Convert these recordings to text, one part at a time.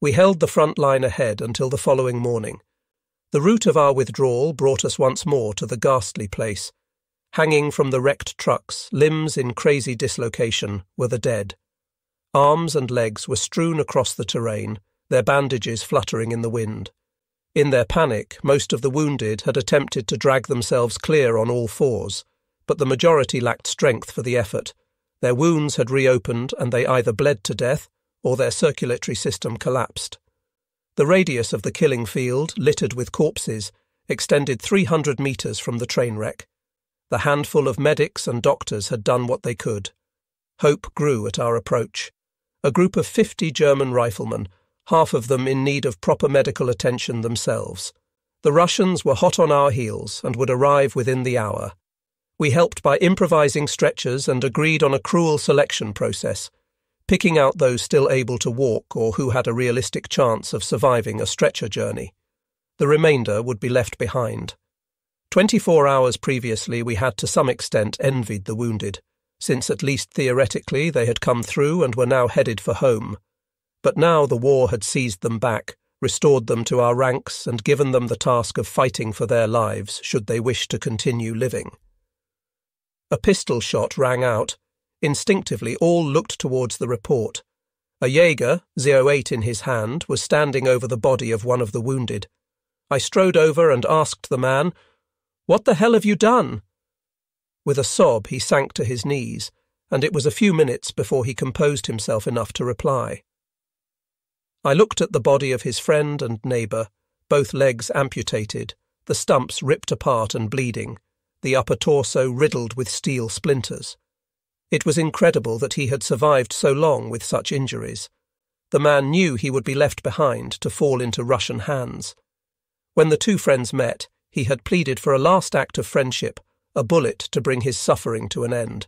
We held the front line ahead until the following morning. The route of our withdrawal brought us once more to the ghastly place. Hanging from the wrecked trucks, limbs in crazy dislocation, were the dead. Arms and legs were strewn across the terrain, their bandages fluttering in the wind. In their panic, most of the wounded had attempted to drag themselves clear on all fours, but the majority lacked strength for the effort. Their wounds had reopened and they either bled to death or their circulatory system collapsed. The radius of the killing field, littered with corpses, extended 300 metres from the train wreck. The handful of medics and doctors had done what they could. Hope grew at our approach. A group of 50 German riflemen, half of them in need of proper medical attention themselves. The Russians were hot on our heels and would arrive within the hour. We helped by improvising stretchers and agreed on a cruel selection process picking out those still able to walk or who had a realistic chance of surviving a stretcher journey. The remainder would be left behind. Twenty four hours previously, we had to some extent envied the wounded, since at least theoretically they had come through and were now headed for home. But now the war had seized them back, restored them to our ranks, and given them the task of fighting for their lives should they wish to continue living. A pistol shot rang out, Instinctively, all looked towards the report. A Jaeger, 08 in his hand, was standing over the body of one of the wounded. I strode over and asked the man, What the hell have you done? With a sob, he sank to his knees, and it was a few minutes before he composed himself enough to reply. I looked at the body of his friend and neighbour, both legs amputated, the stumps ripped apart and bleeding, the upper torso riddled with steel splinters. It was incredible that he had survived so long with such injuries. The man knew he would be left behind to fall into Russian hands. When the two friends met, he had pleaded for a last act of friendship, a bullet to bring his suffering to an end.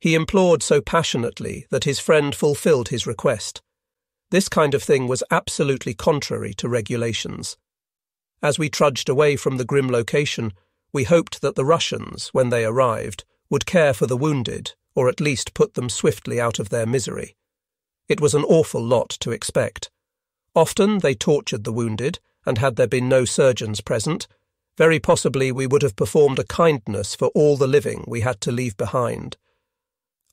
He implored so passionately that his friend fulfilled his request. This kind of thing was absolutely contrary to regulations. As we trudged away from the grim location, we hoped that the Russians, when they arrived, would care for the wounded or at least put them swiftly out of their misery. It was an awful lot to expect. Often they tortured the wounded, and had there been no surgeons present, very possibly we would have performed a kindness for all the living we had to leave behind.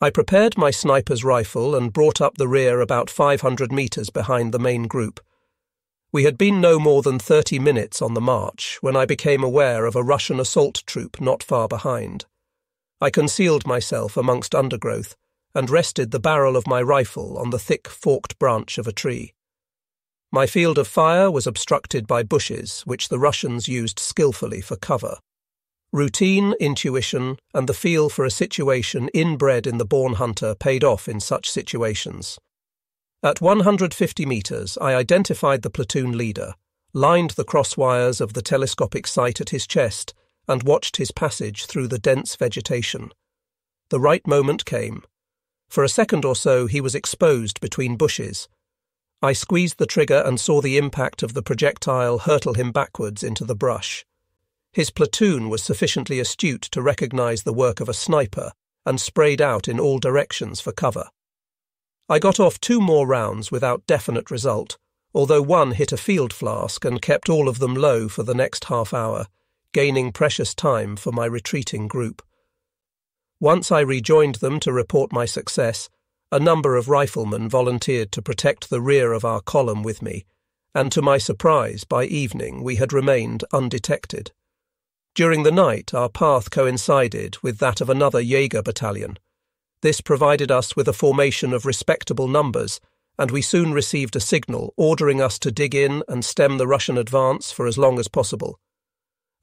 I prepared my sniper's rifle and brought up the rear about 500 metres behind the main group. We had been no more than 30 minutes on the march when I became aware of a Russian assault troop not far behind. I concealed myself amongst undergrowth and rested the barrel of my rifle on the thick forked branch of a tree. My field of fire was obstructed by bushes which the Russians used skilfully for cover. Routine, intuition, and the feel for a situation inbred in the born hunter paid off in such situations. At 150 metres, I identified the platoon leader, lined the cross wires of the telescopic sight at his chest, and watched his passage through the dense vegetation. The right moment came. For a second or so, he was exposed between bushes. I squeezed the trigger and saw the impact of the projectile hurtle him backwards into the brush. His platoon was sufficiently astute to recognize the work of a sniper and sprayed out in all directions for cover. I got off two more rounds without definite result, although one hit a field flask and kept all of them low for the next half hour gaining precious time for my retreating group. Once I rejoined them to report my success, a number of riflemen volunteered to protect the rear of our column with me, and to my surprise, by evening we had remained undetected. During the night, our path coincided with that of another Jaeger battalion. This provided us with a formation of respectable numbers, and we soon received a signal ordering us to dig in and stem the Russian advance for as long as possible.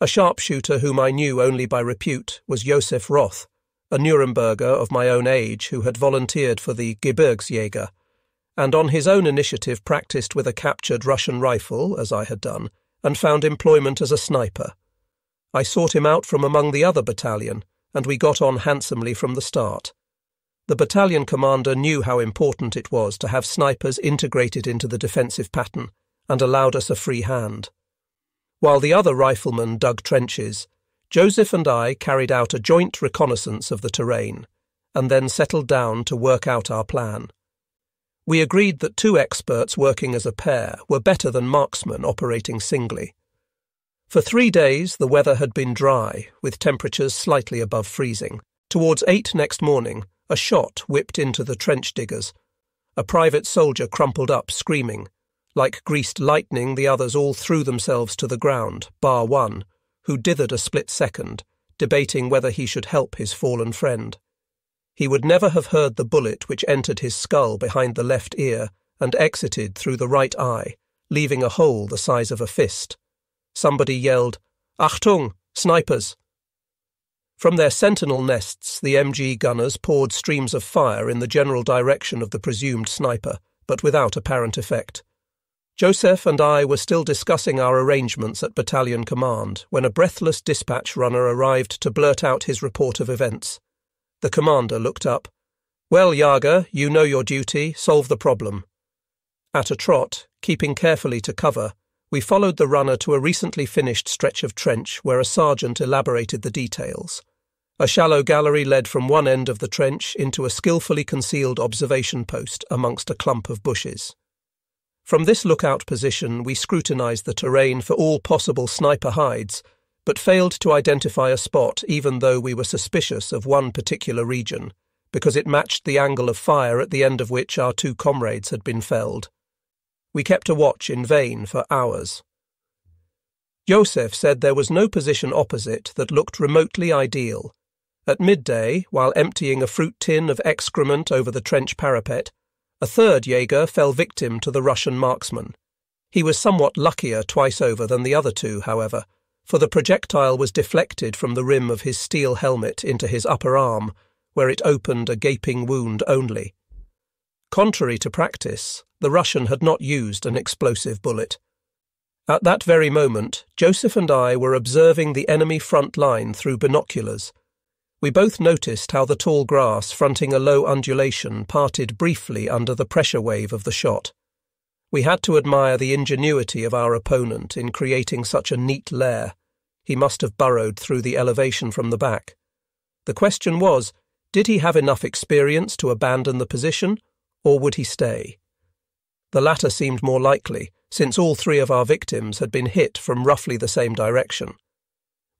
A sharpshooter whom I knew only by repute was Josef Roth, a Nuremberger of my own age who had volunteered for the Gebirgsjäger, and on his own initiative practiced with a captured Russian rifle, as I had done, and found employment as a sniper. I sought him out from among the other battalion, and we got on handsomely from the start. The battalion commander knew how important it was to have snipers integrated into the defensive pattern, and allowed us a free hand. While the other riflemen dug trenches, Joseph and I carried out a joint reconnaissance of the terrain, and then settled down to work out our plan. We agreed that two experts working as a pair were better than marksmen operating singly. For three days, the weather had been dry, with temperatures slightly above freezing. Towards eight next morning, a shot whipped into the trench diggers. A private soldier crumpled up, screaming. Like greased lightning, the others all threw themselves to the ground, bar one, who dithered a split second, debating whether he should help his fallen friend. He would never have heard the bullet which entered his skull behind the left ear and exited through the right eye, leaving a hole the size of a fist. Somebody yelled, Achtung, snipers! From their sentinel nests, the MG gunners poured streams of fire in the general direction of the presumed sniper, but without apparent effect. Joseph and I were still discussing our arrangements at battalion command when a breathless dispatch runner arrived to blurt out his report of events. The commander looked up. Well, Jager, you know your duty, solve the problem. At a trot, keeping carefully to cover, we followed the runner to a recently finished stretch of trench where a sergeant elaborated the details. A shallow gallery led from one end of the trench into a skilfully concealed observation post amongst a clump of bushes. From this lookout position, we scrutinized the terrain for all possible sniper hides, but failed to identify a spot even though we were suspicious of one particular region, because it matched the angle of fire at the end of which our two comrades had been felled. We kept a watch in vain for hours. Joseph said there was no position opposite that looked remotely ideal, at midday, while emptying a fruit tin of excrement over the trench parapet, a third Jaeger fell victim to the Russian marksman. He was somewhat luckier twice over than the other two, however, for the projectile was deflected from the rim of his steel helmet into his upper arm, where it opened a gaping wound only. Contrary to practice, the Russian had not used an explosive bullet. At that very moment, Joseph and I were observing the enemy front line through binoculars we both noticed how the tall grass fronting a low undulation parted briefly under the pressure wave of the shot. We had to admire the ingenuity of our opponent in creating such a neat lair. He must have burrowed through the elevation from the back. The question was, did he have enough experience to abandon the position, or would he stay? The latter seemed more likely, since all three of our victims had been hit from roughly the same direction.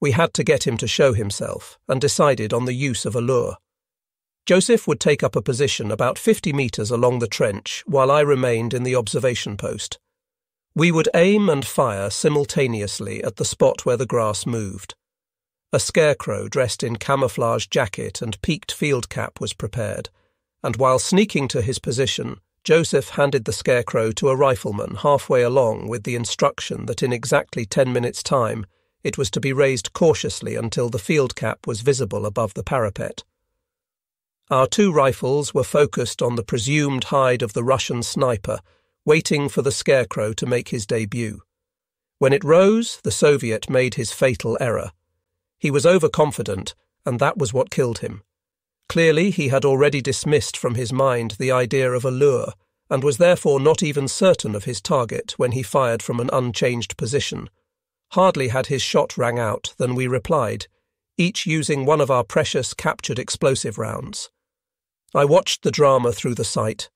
We had to get him to show himself and decided on the use of a lure. Joseph would take up a position about 50 metres along the trench while I remained in the observation post. We would aim and fire simultaneously at the spot where the grass moved. A scarecrow dressed in camouflage jacket and peaked field cap was prepared, and while sneaking to his position, Joseph handed the scarecrow to a rifleman halfway along with the instruction that in exactly ten minutes' time it was to be raised cautiously until the field cap was visible above the parapet. Our two rifles were focused on the presumed hide of the Russian sniper, waiting for the scarecrow to make his debut. When it rose, the Soviet made his fatal error. He was overconfident, and that was what killed him. Clearly, he had already dismissed from his mind the idea of a lure, and was therefore not even certain of his target when he fired from an unchanged position. Hardly had his shot rang out than we replied, each using one of our precious captured explosive rounds. I watched the drama through the sight,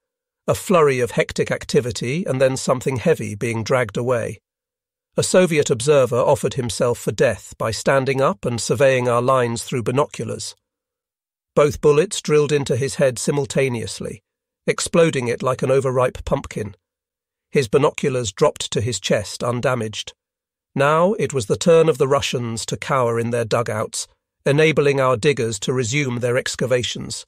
a flurry of hectic activity and then something heavy being dragged away. A Soviet observer offered himself for death by standing up and surveying our lines through binoculars. Both bullets drilled into his head simultaneously, exploding it like an overripe pumpkin. His binoculars dropped to his chest undamaged. Now it was the turn of the Russians to cower in their dugouts, enabling our diggers to resume their excavations.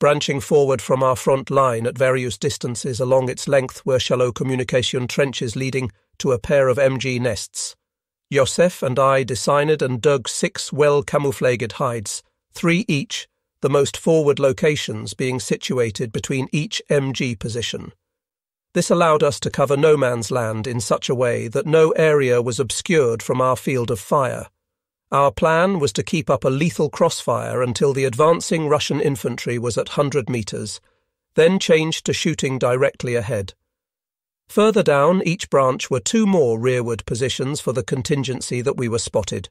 Branching forward from our front line at various distances along its length were shallow communication trenches leading to a pair of MG nests. Joseph and I designed and dug six well camouflaged hides, three each, the most forward locations being situated between each MG position. This allowed us to cover no man's land in such a way that no area was obscured from our field of fire. Our plan was to keep up a lethal crossfire until the advancing Russian infantry was at 100 metres, then change to shooting directly ahead. Further down each branch were two more rearward positions for the contingency that we were spotted.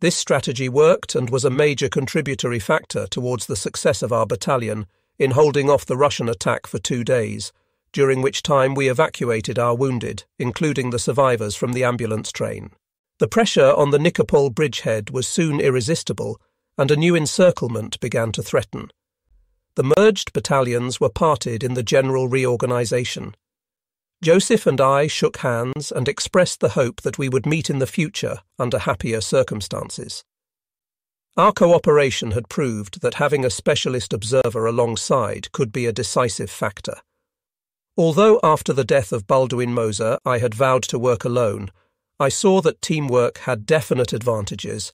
This strategy worked and was a major contributory factor towards the success of our battalion in holding off the Russian attack for two days during which time we evacuated our wounded, including the survivors from the ambulance train. The pressure on the Nikopol bridgehead was soon irresistible, and a new encirclement began to threaten. The merged battalions were parted in the general reorganisation. Joseph and I shook hands and expressed the hope that we would meet in the future under happier circumstances. Our cooperation had proved that having a specialist observer alongside could be a decisive factor. Although after the death of Baldwin Moser I had vowed to work alone, I saw that teamwork had definite advantages,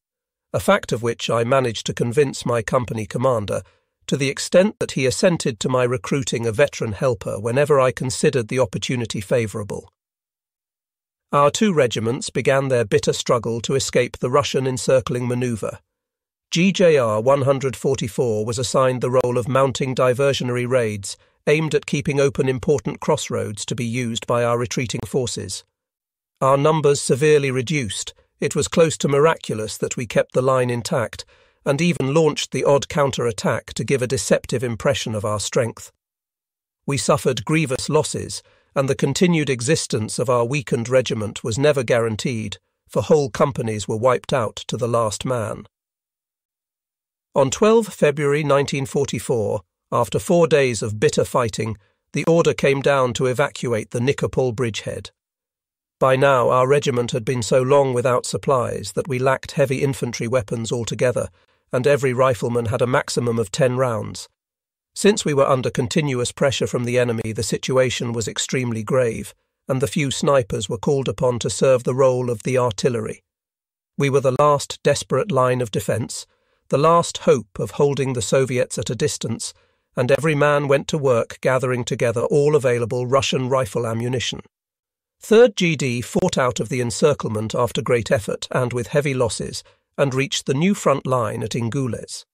a fact of which I managed to convince my company commander to the extent that he assented to my recruiting a veteran helper whenever I considered the opportunity favourable. Our two regiments began their bitter struggle to escape the Russian encircling manoeuvre. GJR 144 was assigned the role of mounting diversionary raids aimed at keeping open important crossroads to be used by our retreating forces. Our numbers severely reduced, it was close to miraculous that we kept the line intact and even launched the odd counter-attack to give a deceptive impression of our strength. We suffered grievous losses, and the continued existence of our weakened regiment was never guaranteed, for whole companies were wiped out to the last man. On 12 February 1944, after four days of bitter fighting, the order came down to evacuate the Nikopol bridgehead. By now, our regiment had been so long without supplies that we lacked heavy infantry weapons altogether, and every rifleman had a maximum of ten rounds. Since we were under continuous pressure from the enemy, the situation was extremely grave, and the few snipers were called upon to serve the role of the artillery. We were the last desperate line of defence, the last hope of holding the Soviets at a distance, and every man went to work gathering together all available Russian rifle ammunition. 3rd GD fought out of the encirclement after great effort and with heavy losses, and reached the new front line at Ingules.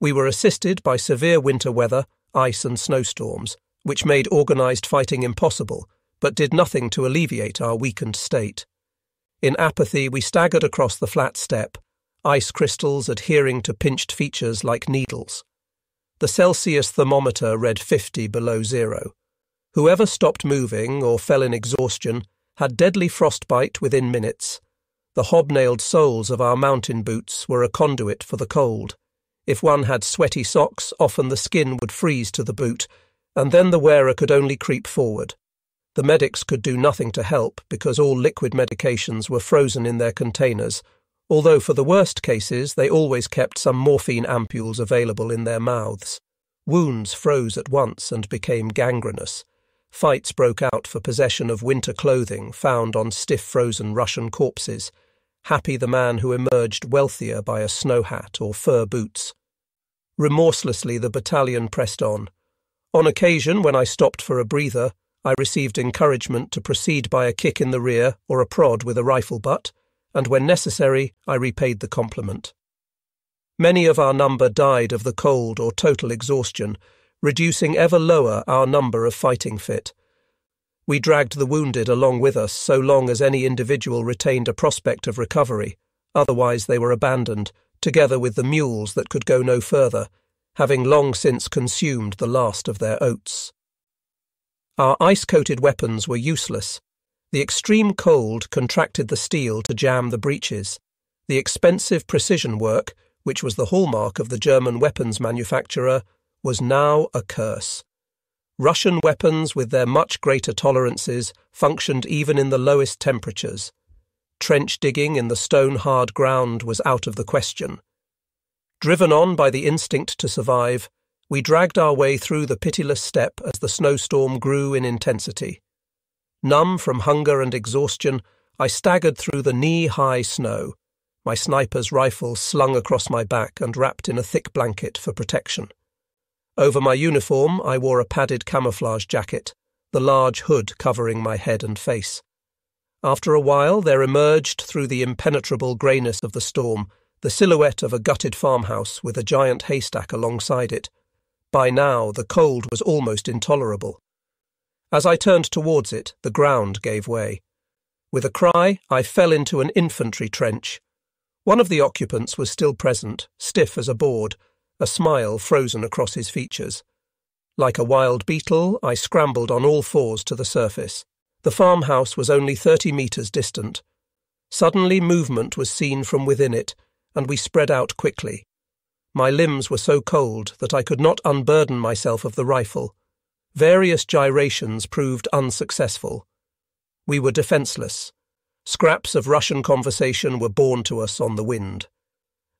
We were assisted by severe winter weather, ice and snowstorms, which made organised fighting impossible, but did nothing to alleviate our weakened state. In apathy, we staggered across the flat steppe, ice crystals adhering to pinched features like needles. The Celsius thermometer read 50 below zero. Whoever stopped moving or fell in exhaustion had deadly frostbite within minutes. The hobnailed soles of our mountain boots were a conduit for the cold. If one had sweaty socks, often the skin would freeze to the boot, and then the wearer could only creep forward. The medics could do nothing to help because all liquid medications were frozen in their containers although for the worst cases they always kept some morphine ampules available in their mouths. Wounds froze at once and became gangrenous. Fights broke out for possession of winter clothing found on stiff frozen Russian corpses. Happy the man who emerged wealthier by a snow hat or fur boots. Remorselessly the battalion pressed on. On occasion, when I stopped for a breather, I received encouragement to proceed by a kick in the rear or a prod with a rifle butt and when necessary, I repaid the compliment. Many of our number died of the cold or total exhaustion, reducing ever lower our number of fighting fit. We dragged the wounded along with us so long as any individual retained a prospect of recovery, otherwise they were abandoned, together with the mules that could go no further, having long since consumed the last of their oats. Our ice coated weapons were useless, the extreme cold contracted the steel to jam the breeches. The expensive precision work, which was the hallmark of the German weapons manufacturer, was now a curse. Russian weapons, with their much greater tolerances, functioned even in the lowest temperatures. Trench digging in the stone hard ground was out of the question. Driven on by the instinct to survive, we dragged our way through the pitiless steppe as the snowstorm grew in intensity. Numb from hunger and exhaustion, I staggered through the knee high snow, my sniper's rifle slung across my back and wrapped in a thick blanket for protection. Over my uniform, I wore a padded camouflage jacket, the large hood covering my head and face. After a while, there emerged through the impenetrable greyness of the storm the silhouette of a gutted farmhouse with a giant haystack alongside it. By now, the cold was almost intolerable. As I turned towards it, the ground gave way. With a cry, I fell into an infantry trench. One of the occupants was still present, stiff as a board, a smile frozen across his features. Like a wild beetle, I scrambled on all fours to the surface. The farmhouse was only thirty metres distant. Suddenly, movement was seen from within it, and we spread out quickly. My limbs were so cold that I could not unburden myself of the rifle. Various gyrations proved unsuccessful. We were defenceless. Scraps of Russian conversation were borne to us on the wind.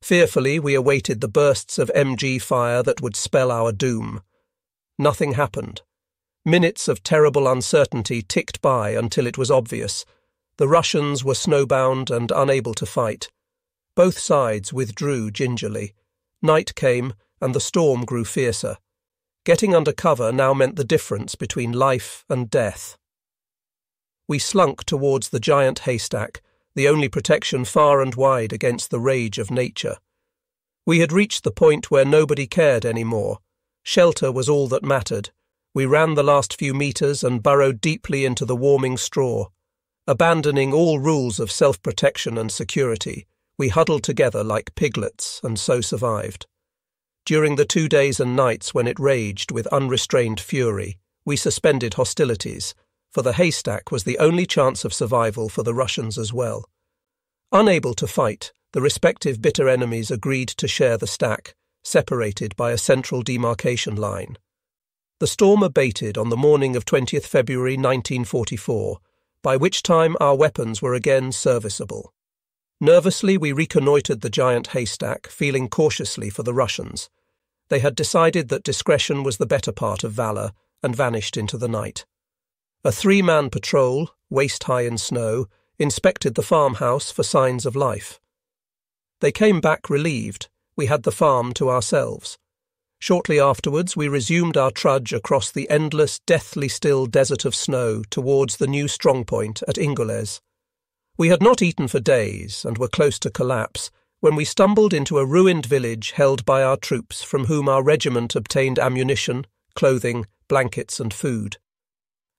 Fearfully, we awaited the bursts of MG fire that would spell our doom. Nothing happened. Minutes of terrible uncertainty ticked by until it was obvious. The Russians were snowbound and unable to fight. Both sides withdrew gingerly. Night came, and the storm grew fiercer. Getting under cover now meant the difference between life and death. We slunk towards the giant haystack, the only protection far and wide against the rage of nature. We had reached the point where nobody cared any more. Shelter was all that mattered. We ran the last few metres and burrowed deeply into the warming straw. Abandoning all rules of self protection and security, we huddled together like piglets and so survived. During the two days and nights when it raged with unrestrained fury, we suspended hostilities, for the haystack was the only chance of survival for the Russians as well. Unable to fight, the respective bitter enemies agreed to share the stack, separated by a central demarcation line. The storm abated on the morning of 20th February 1944, by which time our weapons were again serviceable. Nervously, we reconnoitred the giant haystack, feeling cautiously for the Russians. They had decided that discretion was the better part of valour and vanished into the night. A three man patrol, waist high in snow, inspected the farmhouse for signs of life. They came back relieved, we had the farm to ourselves. Shortly afterwards, we resumed our trudge across the endless, deathly still desert of snow towards the new strongpoint at Ingulez. We had not eaten for days and were close to collapse when we stumbled into a ruined village held by our troops from whom our regiment obtained ammunition, clothing, blankets, and food.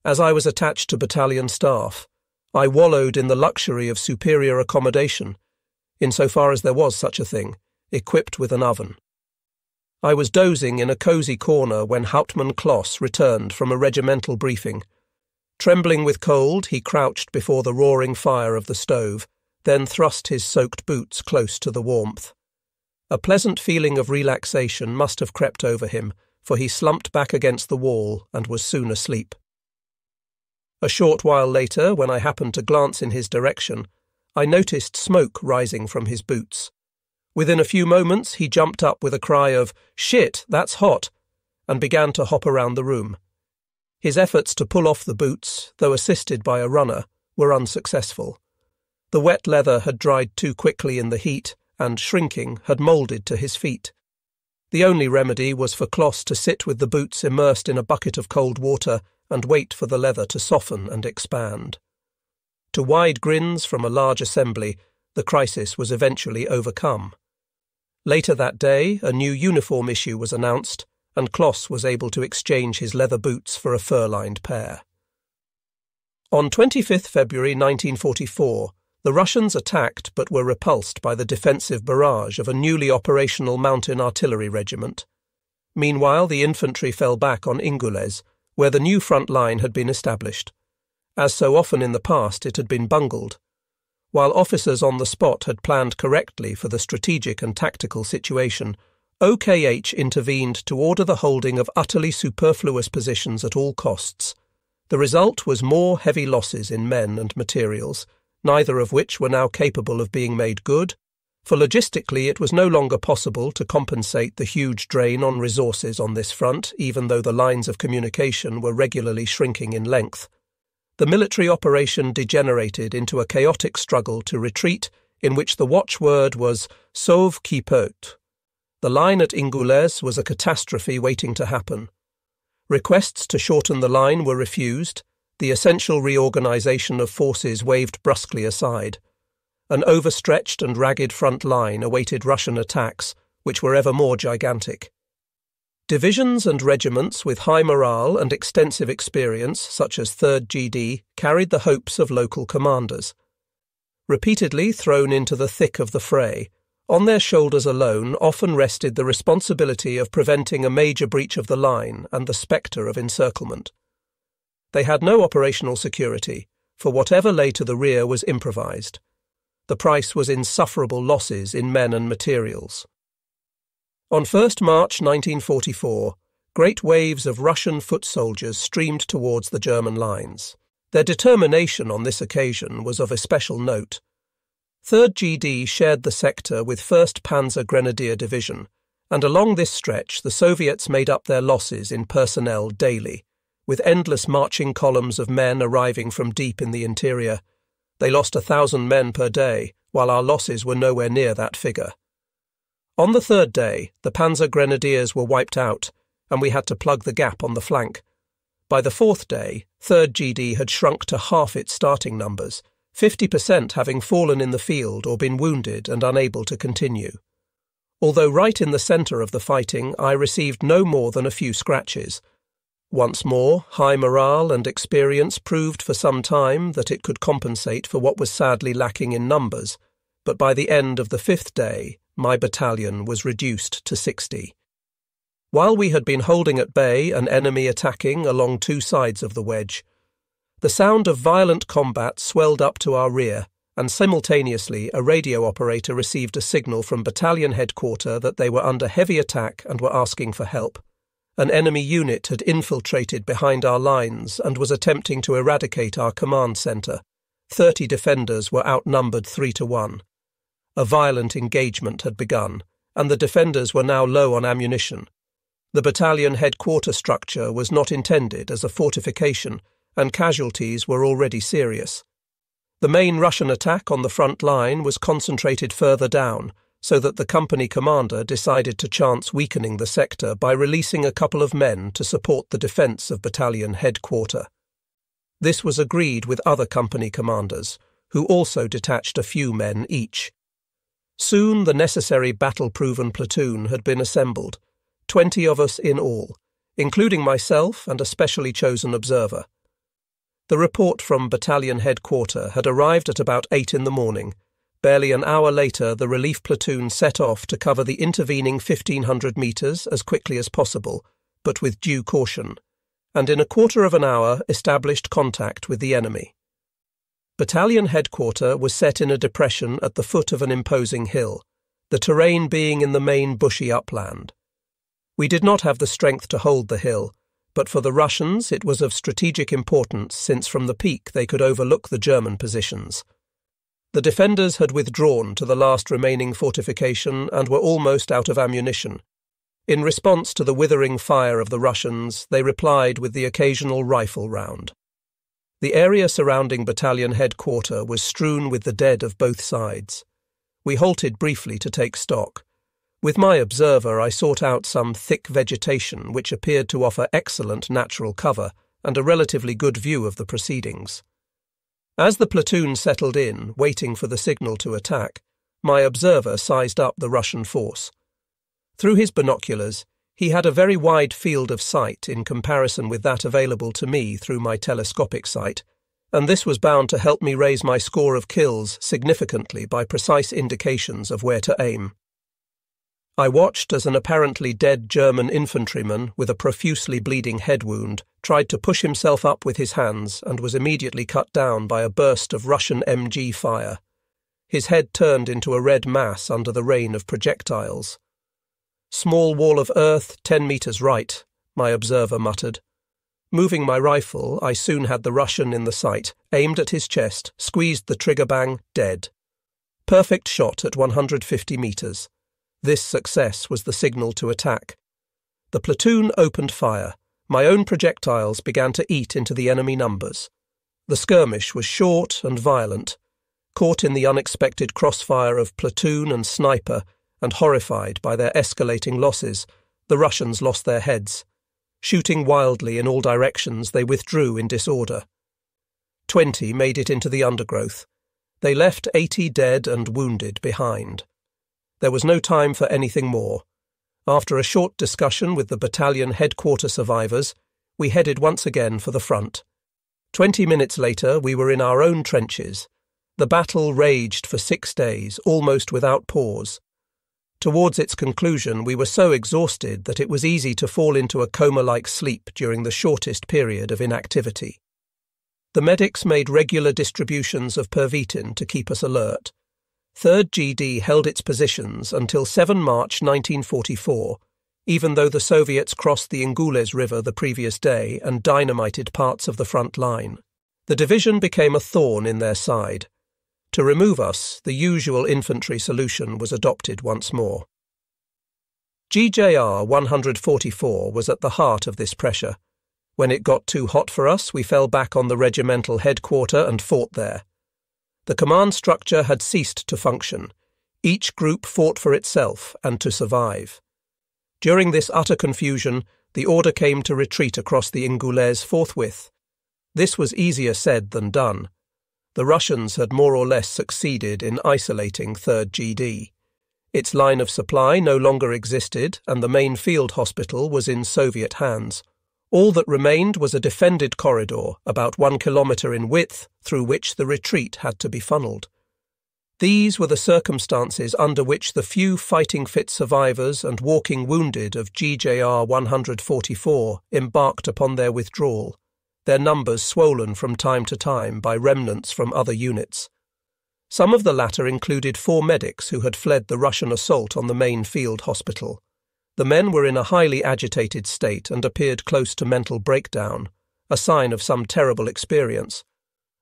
As I was attached to battalion staff, I wallowed in the luxury of superior accommodation, insofar as there was such a thing equipped with an oven. I was dozing in a cosy corner when Hauptmann Kloss returned from a regimental briefing. Trembling with cold, he crouched before the roaring fire of the stove, then thrust his soaked boots close to the warmth. A pleasant feeling of relaxation must have crept over him, for he slumped back against the wall and was soon asleep. A short while later, when I happened to glance in his direction, I noticed smoke rising from his boots. Within a few moments, he jumped up with a cry of, Shit, that's hot, and began to hop around the room. His efforts to pull off the boots, though assisted by a runner, were unsuccessful. The wet leather had dried too quickly in the heat, and, shrinking, had moulded to his feet. The only remedy was for Kloss to sit with the boots immersed in a bucket of cold water and wait for the leather to soften and expand. To wide grins from a large assembly, the crisis was eventually overcome. Later that day, a new uniform issue was announced, and Kloss was able to exchange his leather boots for a fur lined pair. On 25th February 1944, the Russians attacked but were repulsed by the defensive barrage of a newly operational mountain artillery regiment. Meanwhile, the infantry fell back on Ingulez, where the new front line had been established. As so often in the past, it had been bungled, while officers on the spot had planned correctly for the strategic and tactical situation, OKH intervened to order the holding of utterly superfluous positions at all costs. The result was more heavy losses in men and materials, neither of which were now capable of being made good, for logistically it was no longer possible to compensate the huge drain on resources on this front, even though the lines of communication were regularly shrinking in length the military operation degenerated into a chaotic struggle to retreat in which the watchword was Sauve qui peut. The line at Ingulez was a catastrophe waiting to happen. Requests to shorten the line were refused, the essential reorganization of forces waved brusquely aside. An overstretched and ragged front line awaited Russian attacks, which were ever more gigantic. Divisions and regiments with high morale and extensive experience, such as 3rd GD, carried the hopes of local commanders. Repeatedly thrown into the thick of the fray, On their shoulders alone often rested the responsibility of preventing a major breach of the line and the spectre of encirclement. They had no operational security, for whatever lay to the rear was improvised. The price was insufferable losses in men and materials. On 1st March 1944, great waves of Russian foot soldiers streamed towards the German lines. Their determination on this occasion was of especial note. 3rd GD shared the sector with 1st Panzer Grenadier Division, and along this stretch the Soviets made up their losses in personnel daily, with endless marching columns of men arriving from deep in the interior. They lost a thousand men per day, while our losses were nowhere near that figure. On the third day, the Panzer Grenadiers were wiped out, and we had to plug the gap on the flank. By the fourth day, 3rd GD had shrunk to half its starting numbers, 50% having fallen in the field or been wounded and unable to continue. Although right in the centre of the fighting, I received no more than a few scratches. Once more, high morale and experience proved for some time that it could compensate for what was sadly lacking in numbers, but by the end of the fifth day, my battalion was reduced to 60. While we had been holding at bay an enemy attacking along two sides of the wedge, the sound of violent combat swelled up to our rear, and simultaneously a radio operator received a signal from battalion headquarter that they were under heavy attack and were asking for help. An enemy unit had infiltrated behind our lines and was attempting to eradicate our command centre. Thirty defenders were outnumbered three to one. A violent engagement had begun, and the defenders were now low on ammunition. The battalion headquarter structure was not intended as a fortification, and casualties were already serious. The main Russian attack on the front line was concentrated further down, so that the company commander decided to chance weakening the sector by releasing a couple of men to support the defence of battalion headquarter. This was agreed with other company commanders, who also detached a few men each. Soon the necessary battle proven platoon had been assembled, twenty of us in all, including myself and a specially chosen observer. The report from battalion headquarter had arrived at about eight in the morning. Barely an hour later, the relief platoon set off to cover the intervening 1500 metres as quickly as possible, but with due caution, and in a quarter of an hour established contact with the enemy. Battalion headquarter was set in a depression at the foot of an imposing hill, the terrain being in the main bushy upland. We did not have the strength to hold the hill, but for the Russians it was of strategic importance since from the peak they could overlook the German positions. The defenders had withdrawn to the last remaining fortification and were almost out of ammunition. In response to the withering fire of the Russians, they replied with the occasional rifle round. The area surrounding battalion headquarters was strewn with the dead of both sides. We halted briefly to take stock. With my observer, I sought out some thick vegetation which appeared to offer excellent natural cover and a relatively good view of the proceedings. As the platoon settled in, waiting for the signal to attack, my observer sized up the Russian force. Through his binoculars, he had a very wide field of sight in comparison with that available to me through my telescopic sight, and this was bound to help me raise my score of kills significantly by precise indications of where to aim. I watched as an apparently dead German infantryman with a profusely bleeding head wound tried to push himself up with his hands and was immediately cut down by a burst of Russian MG fire. His head turned into a red mass under the rain of projectiles. Small wall of earth, ten metres right, my observer muttered. Moving my rifle, I soon had the Russian in the sight, aimed at his chest, squeezed the trigger bang, dead. Perfect shot at 150 metres. This success was the signal to attack. The platoon opened fire. My own projectiles began to eat into the enemy numbers. The skirmish was short and violent. Caught in the unexpected crossfire of platoon and sniper, and horrified by their escalating losses, the Russians lost their heads. Shooting wildly in all directions, they withdrew in disorder. Twenty made it into the undergrowth. They left eighty dead and wounded behind. There was no time for anything more. After a short discussion with the battalion headquarter survivors, we headed once again for the front. Twenty minutes later, we were in our own trenches. The battle raged for six days, almost without pause Towards its conclusion, we were so exhausted that it was easy to fall into a coma like sleep during the shortest period of inactivity. The medics made regular distributions of pervitin to keep us alert. 3rd GD held its positions until 7 March 1944, even though the Soviets crossed the Ingules River the previous day and dynamited parts of the front line. The division became a thorn in their side. To remove us, the usual infantry solution was adopted once more. GJR 144 was at the heart of this pressure. When it got too hot for us, we fell back on the regimental headquarter and fought there. The command structure had ceased to function. Each group fought for itself and to survive. During this utter confusion, the order came to retreat across the Ingules forthwith. This was easier said than done. The Russians had more or less succeeded in isolating 3rd GD. Its line of supply no longer existed, and the main field hospital was in Soviet hands. All that remained was a defended corridor, about one kilometre in width, through which the retreat had to be funneled. These were the circumstances under which the few fighting fit survivors and walking wounded of GJR 144 embarked upon their withdrawal their numbers swollen from time to time by remnants from other units. Some of the latter included four medics who had fled the Russian assault on the main field hospital. The men were in a highly agitated state and appeared close to mental breakdown, a sign of some terrible experience.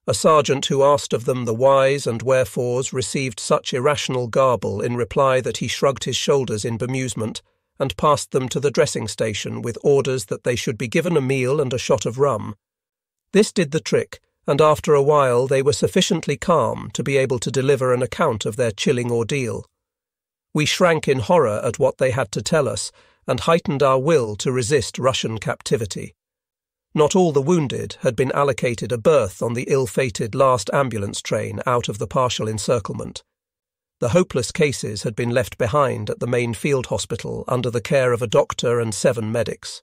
A sergeant who asked of them the whys and wherefores received such irrational garble in reply that he shrugged his shoulders in bemusement and passed them to the dressing station with orders that they should be given a meal and a shot of rum, this did the trick, and after a while they were sufficiently calm to be able to deliver an account of their chilling ordeal. We shrank in horror at what they had to tell us, and heightened our will to resist Russian captivity. Not all the wounded had been allocated a berth on the ill fated last ambulance train out of the partial encirclement. The hopeless cases had been left behind at the main field hospital under the care of a doctor and seven medics.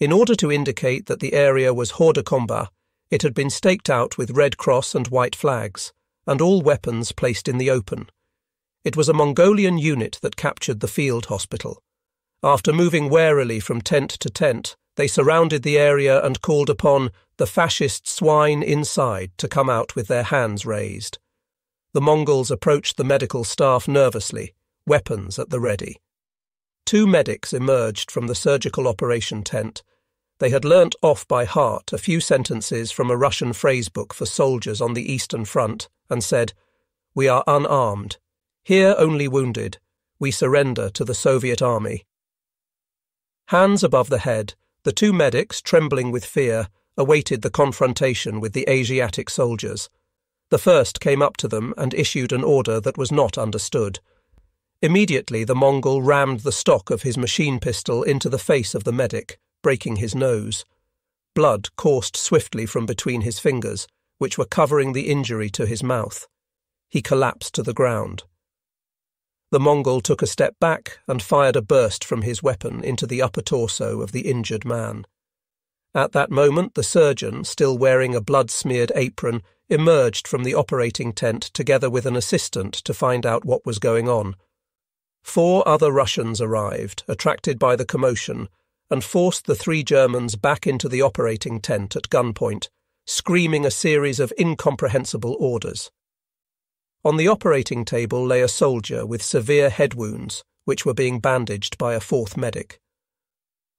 In order to indicate that the area was hors de combat, it had been staked out with red cross and white flags, and all weapons placed in the open. It was a Mongolian unit that captured the field hospital. After moving warily from tent to tent, they surrounded the area and called upon the fascist swine inside to come out with their hands raised. The Mongols approached the medical staff nervously, weapons at the ready. Two medics emerged from the surgical operation tent they had learnt off by heart a few sentences from a Russian phrasebook for soldiers on the Eastern Front and said, We are unarmed. Here only wounded. We surrender to the Soviet army. Hands above the head, the two medics, trembling with fear, awaited the confrontation with the Asiatic soldiers. The first came up to them and issued an order that was not understood. Immediately the Mongol rammed the stock of his machine pistol into the face of the medic, breaking his nose. Blood coursed swiftly from between his fingers, which were covering the injury to his mouth. He collapsed to the ground. The Mongol took a step back and fired a burst from his weapon into the upper torso of the injured man. At that moment, the surgeon, still wearing a blood smeared apron, emerged from the operating tent together with an assistant to find out what was going on. Four other Russians arrived, attracted by the commotion, and forced the three Germans back into the operating tent at gunpoint, screaming a series of incomprehensible orders. On the operating table lay a soldier with severe head wounds, which were being bandaged by a fourth medic.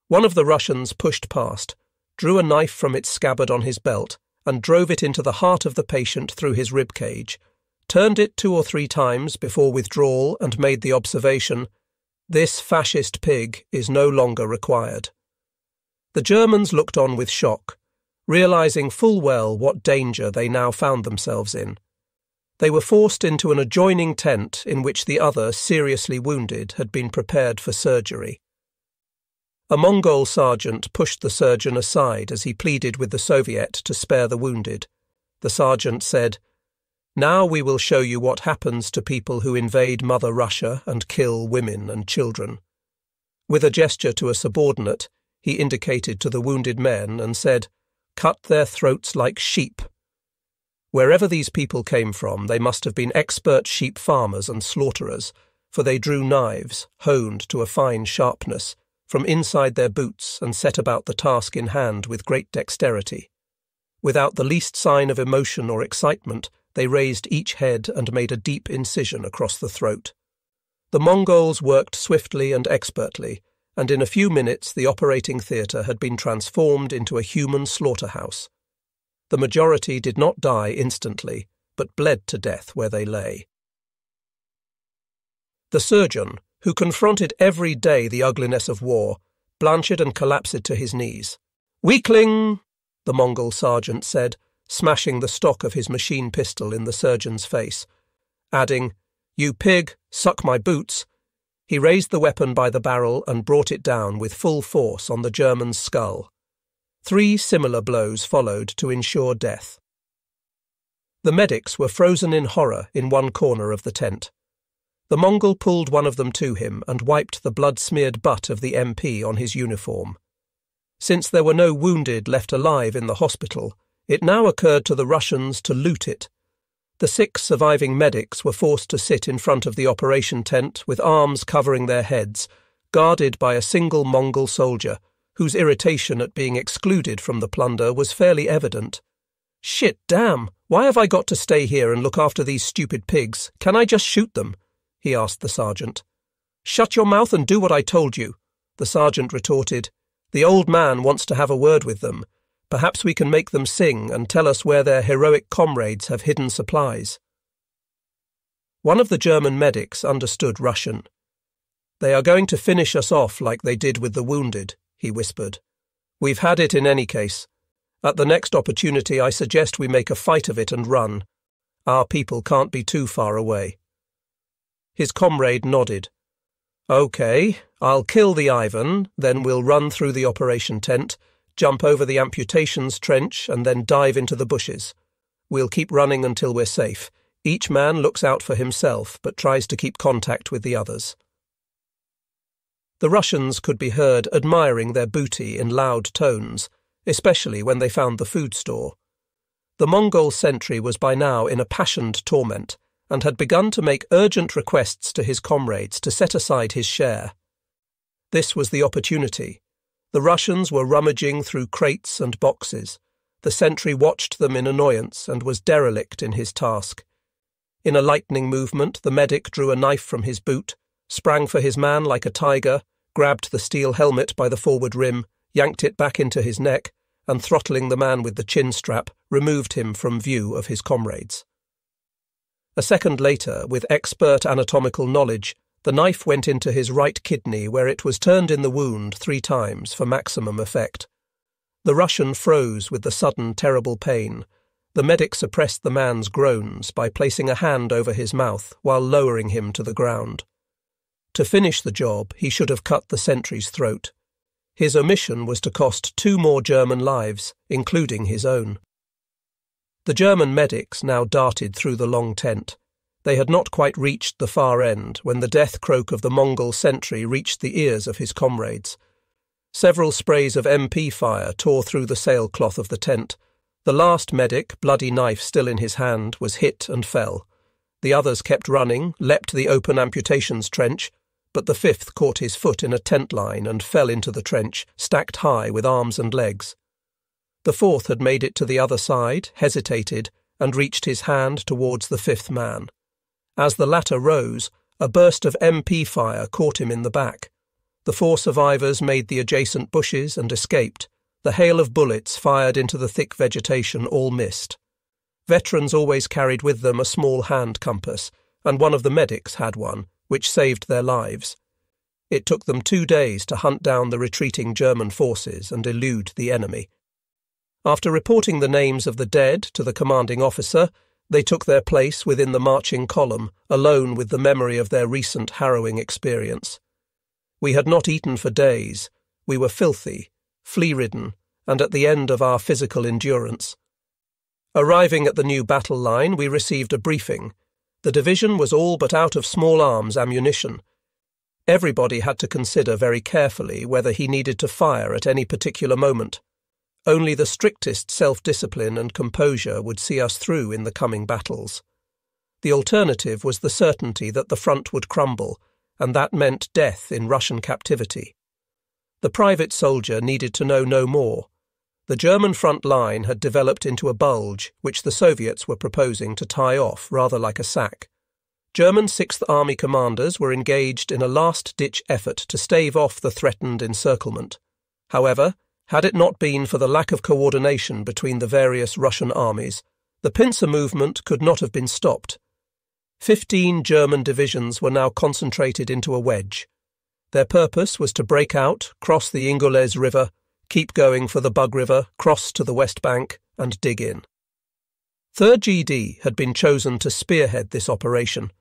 One of the Russians pushed past, drew a knife from its scabbard on his belt, and drove it into the heart of the patient through his rib cage, turned it two or three times before withdrawal, and made the observation this fascist pig is no longer required. The Germans looked on with shock, realizing full well what danger they now found themselves in. They were forced into an adjoining tent in which the other, seriously wounded, had been prepared for surgery. A Mongol sergeant pushed the surgeon aside as he pleaded with the Soviet to spare the wounded. The sergeant said, now we will show you what happens to people who invade Mother Russia and kill women and children. With a gesture to a subordinate, he indicated to the wounded men and said, Cut their throats like sheep. Wherever these people came from, they must have been expert sheep farmers and slaughterers, for they drew knives, honed to a fine sharpness, from inside their boots and set about the task in hand with great dexterity. Without the least sign of emotion or excitement, they raised each head and made a deep incision across the throat. The Mongols worked swiftly and expertly, and in a few minutes the operating theatre had been transformed into a human slaughterhouse. The majority did not die instantly, but bled to death where they lay. The surgeon, who confronted every day the ugliness of war, blanched and collapsed to his knees. Weakling! the Mongol sergeant said, smashing the stock of his machine pistol in the surgeon's face, adding, You pig, suck my boots. He raised the weapon by the barrel and brought it down with full force on the German's skull. Three similar blows followed to ensure death. The medics were frozen in horror in one corner of the tent. The Mongol pulled one of them to him and wiped the blood smeared butt of the MP on his uniform. Since there were no wounded left alive in the hospital, it now occurred to the Russians to loot it. The six surviving medics were forced to sit in front of the operation tent with arms covering their heads, guarded by a single Mongol soldier, whose irritation at being excluded from the plunder was fairly evident. Shit, damn! Why have I got to stay here and look after these stupid pigs? Can I just shoot them? he asked the sergeant. Shut your mouth and do what I told you, the sergeant retorted. The old man wants to have a word with them. Perhaps we can make them sing and tell us where their heroic comrades have hidden supplies. One of the German medics understood Russian. They are going to finish us off like they did with the wounded, he whispered. We've had it in any case. At the next opportunity, I suggest we make a fight of it and run. Our people can't be too far away. His comrade nodded. OK, I'll kill the Ivan, then we'll run through the operation tent jump over the amputations trench, and then dive into the bushes. We'll keep running until we're safe. Each man looks out for himself, but tries to keep contact with the others. The Russians could be heard admiring their booty in loud tones, especially when they found the food store. The Mongol sentry was by now in a passioned torment, and had begun to make urgent requests to his comrades to set aside his share. This was the opportunity. The Russians were rummaging through crates and boxes. The sentry watched them in annoyance and was derelict in his task. In a lightning movement, the medic drew a knife from his boot, sprang for his man like a tiger, grabbed the steel helmet by the forward rim, yanked it back into his neck, and throttling the man with the chin strap, removed him from view of his comrades. A second later, with expert anatomical knowledge, the knife went into his right kidney, where it was turned in the wound three times for maximum effect. The Russian froze with the sudden, terrible pain. The medic suppressed the man's groans by placing a hand over his mouth while lowering him to the ground. To finish the job, he should have cut the sentry's throat. His omission was to cost two more German lives, including his own. The German medics now darted through the long tent. They had not quite reached the far end when the death croak of the Mongol sentry reached the ears of his comrades. Several sprays of MP fire tore through the sailcloth of the tent. The last medic, bloody knife still in his hand, was hit and fell. The others kept running, leapt the open amputations trench, but the fifth caught his foot in a tent line and fell into the trench, stacked high with arms and legs. The fourth had made it to the other side, hesitated, and reached his hand towards the fifth man. As the latter rose, a burst of MP fire caught him in the back. The four survivors made the adjacent bushes and escaped. The hail of bullets fired into the thick vegetation all missed. Veterans always carried with them a small hand compass, and one of the medics had one, which saved their lives. It took them two days to hunt down the retreating German forces and elude the enemy. After reporting the names of the dead to the commanding officer, they took their place within the marching column, alone with the memory of their recent harrowing experience. We had not eaten for days. We were filthy, flea ridden, and at the end of our physical endurance. Arriving at the new battle line, we received a briefing. The division was all but out of small arms ammunition. Everybody had to consider very carefully whether he needed to fire at any particular moment. Only the strictest self discipline and composure would see us through in the coming battles. The alternative was the certainty that the front would crumble, and that meant death in Russian captivity. The private soldier needed to know no more. The German front line had developed into a bulge, which the Soviets were proposing to tie off rather like a sack. German Sixth Army commanders were engaged in a last ditch effort to stave off the threatened encirclement. However, had it not been for the lack of coordination between the various Russian armies, the pincer movement could not have been stopped. Fifteen German divisions were now concentrated into a wedge. Their purpose was to break out, cross the Ingulez River, keep going for the Bug River, cross to the west bank, and dig in. 3rd GD had been chosen to spearhead this operation.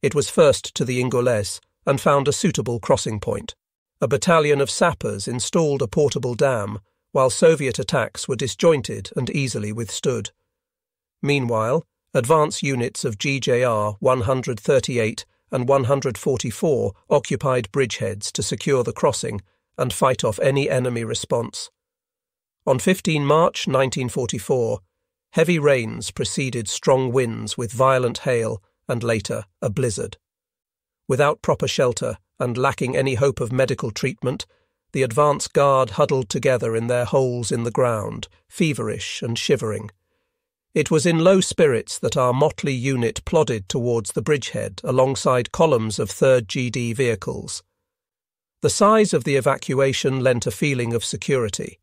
It was first to the Ingulez and found a suitable crossing point. A battalion of sappers installed a portable dam, while Soviet attacks were disjointed and easily withstood. Meanwhile, advance units of GJR 138 and 144 occupied bridgeheads to secure the crossing and fight off any enemy response. On 15 March 1944, heavy rains preceded strong winds with violent hail and later a blizzard. Without proper shelter and lacking any hope of medical treatment, the advance guard huddled together in their holes in the ground, feverish and shivering. It was in low spirits that our motley unit plodded towards the bridgehead alongside columns of 3rd GD vehicles. The size of the evacuation lent a feeling of security.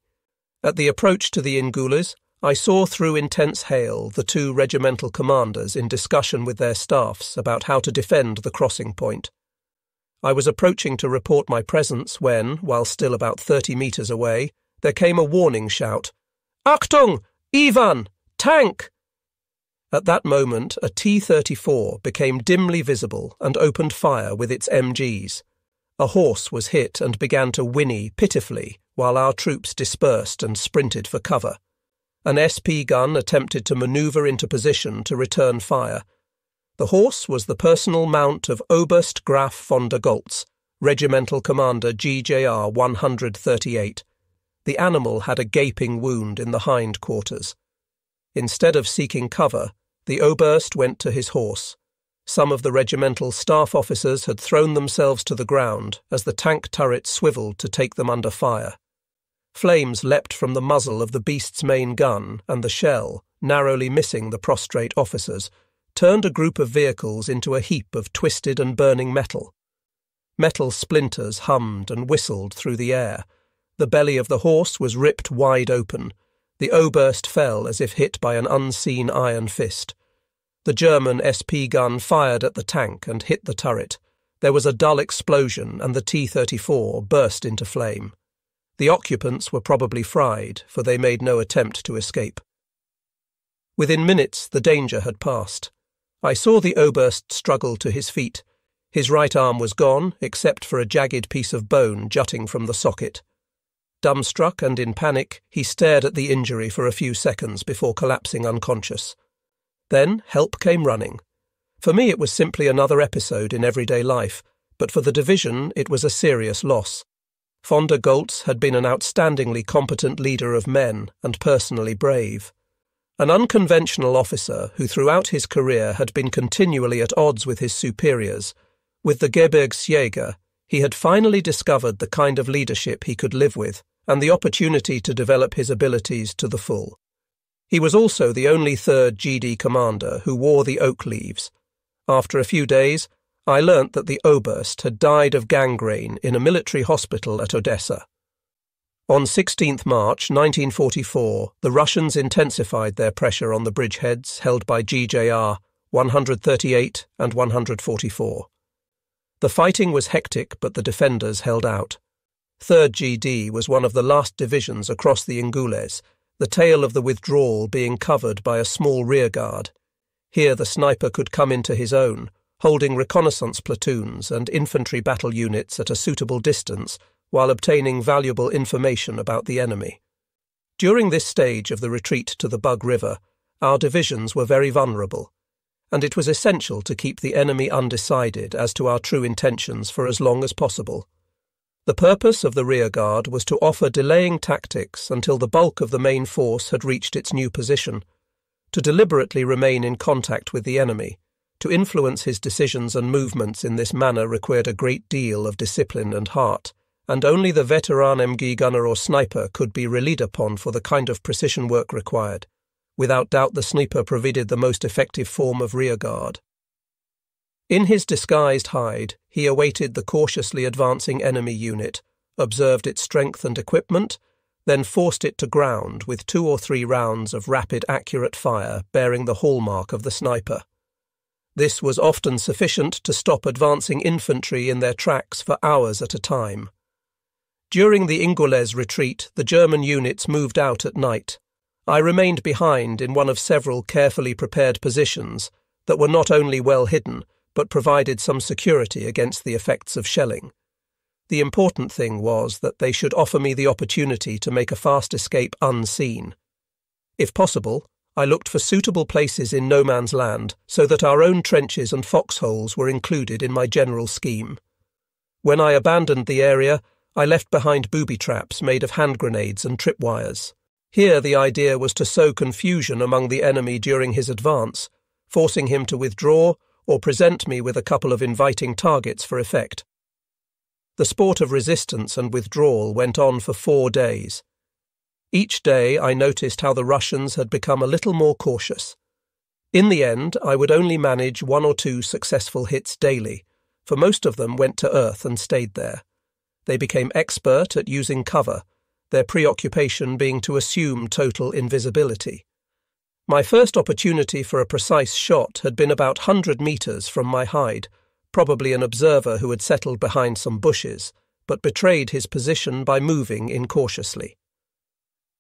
At the approach to the Ingulez, I saw through intense hail the two regimental commanders in discussion with their staffs about how to defend the crossing point. I was approaching to report my presence when, while still about 30 metres away, there came a warning shout Achtung! Ivan! Tank! At that moment, a T 34 became dimly visible and opened fire with its MGs. A horse was hit and began to whinny pitifully while our troops dispersed and sprinted for cover. An SP gun attempted to maneuver into position to return fire. The horse was the personal mount of Oberst Graf von der Goltz, Regimental Commander GJR 138. The animal had a gaping wound in the hind quarters. Instead of seeking cover, the Oberst went to his horse. Some of the regimental staff officers had thrown themselves to the ground as the tank turret swiveled to take them under fire. Flames leapt from the muzzle of the beast's main gun, and the shell, narrowly missing the prostrate officers, turned a group of vehicles into a heap of twisted and burning metal. Metal splinters hummed and whistled through the air. The belly of the horse was ripped wide open, the Oberst fell as if hit by an unseen iron fist. The German SP gun fired at the tank and hit the turret. There was a dull explosion and the T 34 burst into flame. The occupants were probably fried, for they made no attempt to escape. Within minutes, the danger had passed. I saw the Oberst struggle to his feet. His right arm was gone, except for a jagged piece of bone jutting from the socket. Dumbstruck and in panic, he stared at the injury for a few seconds before collapsing unconscious. Then help came running. For me, it was simply another episode in everyday life, but for the division, it was a serious loss. Von der Goltz had been an outstandingly competent leader of men and personally brave. An unconventional officer who throughout his career had been continually at odds with his superiors, with the Gebirgsjäger, he had finally discovered the kind of leadership he could live with and the opportunity to develop his abilities to the full. He was also the only 3rd GD commander who wore the oak leaves. After a few days, I learnt that the Oberst had died of gangrene in a military hospital at Odessa. On 16 March 1944, the Russians intensified their pressure on the bridgeheads held by GJR 138 and 144. The fighting was hectic, but the defenders held out. 3rd GD was one of the last divisions across the Ingulez, the tail of the withdrawal being covered by a small rearguard. Here the sniper could come into his own, holding reconnaissance platoons and infantry battle units at a suitable distance while obtaining valuable information about the enemy. During this stage of the retreat to the Bug River, our divisions were very vulnerable and it was essential to keep the enemy undecided as to our true intentions for as long as possible. The purpose of the rearguard was to offer delaying tactics until the bulk of the main force had reached its new position, to deliberately remain in contact with the enemy, To influence his decisions and movements in this manner required a great deal of discipline and heart, and only the veteran MG gunner or sniper could be relied upon for the kind of precision work required. Without doubt, the sniper provided the most effective form of rearguard. In his disguised hide, he awaited the cautiously advancing enemy unit, observed its strength and equipment, then forced it to ground with two or three rounds of rapid, accurate fire bearing the hallmark of the sniper. This was often sufficient to stop advancing infantry in their tracks for hours at a time. During the Ingulez retreat, the German units moved out at night. I remained behind in one of several carefully prepared positions that were not only well hidden, but provided some security against the effects of shelling. The important thing was that they should offer me the opportunity to make a fast escape unseen. If possible, I looked for suitable places in no man's land so that our own trenches and foxholes were included in my general scheme. When I abandoned the area, I left behind booby traps made of hand grenades and tripwires. Here the idea was to sow confusion among the enemy during his advance, forcing him to withdraw or present me with a couple of inviting targets for effect. The sport of resistance and withdrawal went on for four days. Each day I noticed how the Russians had become a little more cautious. In the end, I would only manage one or two successful hits daily, for most of them went to earth and stayed there. They became expert at using cover, their preoccupation being to assume total invisibility. My first opportunity for a precise shot had been about 100 metres from my hide, probably an observer who had settled behind some bushes, but betrayed his position by moving incautiously.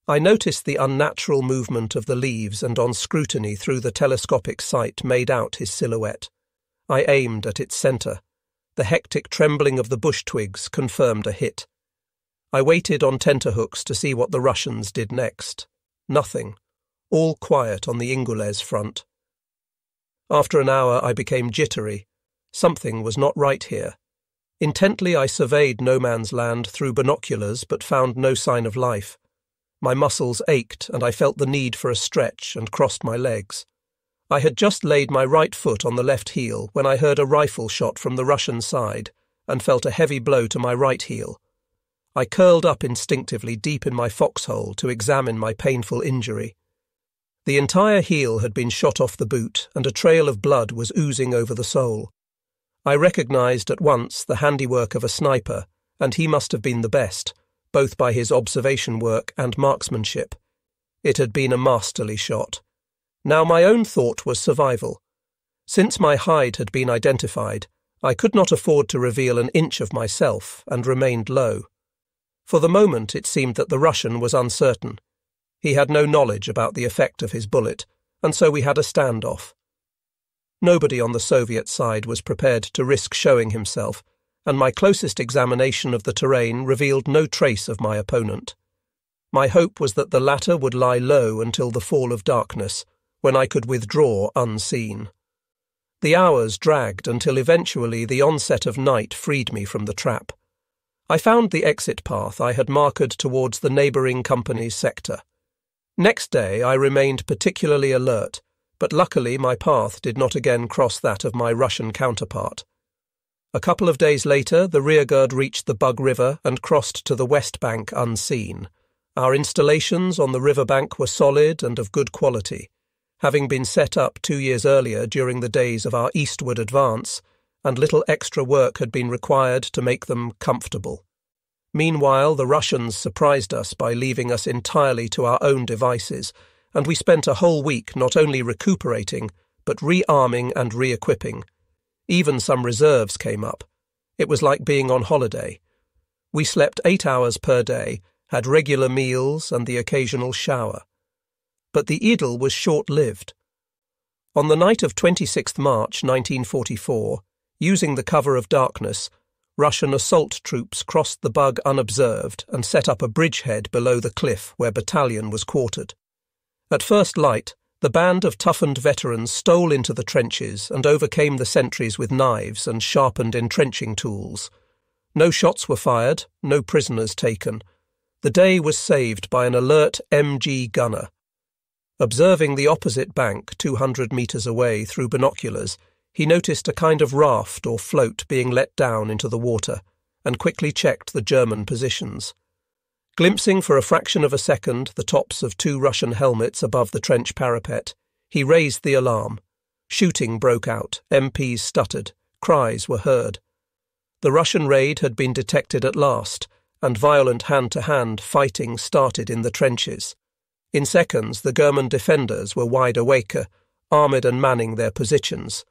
I noticed the unnatural movement of the leaves and on scrutiny through the telescopic sight made out his silhouette. I aimed at its centre. The hectic trembling of the bush twigs confirmed a hit. I waited on tenterhooks to see what the Russians did next. Nothing. All quiet on the Ingulez front. After an hour I became jittery Something was not right here. Intently I surveyed no man's land through binoculars, but found no sign of life. My muscles ached, and I felt the need for a stretch and crossed my legs. I had just laid my right foot on the left heel when I heard a rifle shot from the Russian side and felt a heavy blow to my right heel. I curled up instinctively deep in my foxhole to examine my painful injury. The entire heel had been shot off the boot, and a trail of blood was oozing over the sole. I recognised at once the handiwork of a sniper, and he must have been the best, both by his observation work and marksmanship. It had been a masterly shot. Now my own thought was survival. Since my hide had been identified, I could not afford to reveal an inch of myself, and remained low. For the moment it seemed that the Russian was uncertain. He had no knowledge about the effect of his bullet, and so we had a standoff. Nobody on the Soviet side was prepared to risk showing himself, and my closest examination of the terrain revealed no trace of my opponent. My hope was that the latter would lie low until the fall of darkness, when I could withdraw unseen. The hours dragged until eventually the onset of night freed me from the trap. I found the exit path I had marked towards the neighbouring company's sector. Next day I remained particularly alert but luckily my path did not again cross that of my Russian counterpart. A couple of days later, the rearguard reached the Bug River and crossed to the west bank unseen. Our installations on the river bank were solid and of good quality, having been set up two years earlier during the days of our eastward advance, and little extra work had been required to make them comfortable. Meanwhile, the Russians surprised us by leaving us entirely to our own devices and we spent a whole week not only recuperating, but rearming and re equipping. Even some reserves came up. It was like being on holiday. We slept eight hours per day, had regular meals and the occasional shower. But the idyll was short lived. On the night of 26th March 1944, using the cover of darkness, Russian assault troops crossed the bug unobserved and set up a bridgehead below the cliff where battalion was quartered. At first light, the band of toughened veterans stole into the trenches and overcame the sentries with knives and sharpened entrenching tools. No shots were fired, no prisoners taken. The day was saved by an alert MG gunner. Observing the opposite bank 200 metres away through binoculars, he noticed a kind of raft or float being let down into the water and quickly checked the German positions. Glimpsing for a fraction of a second the tops of two Russian helmets above the trench parapet, he raised the alarm. Shooting broke out, MPs stuttered, cries were heard. The Russian raid had been detected at last, and violent hand to hand fighting started in the trenches. In seconds, the German defenders were wide awake, armoured and manning their positions.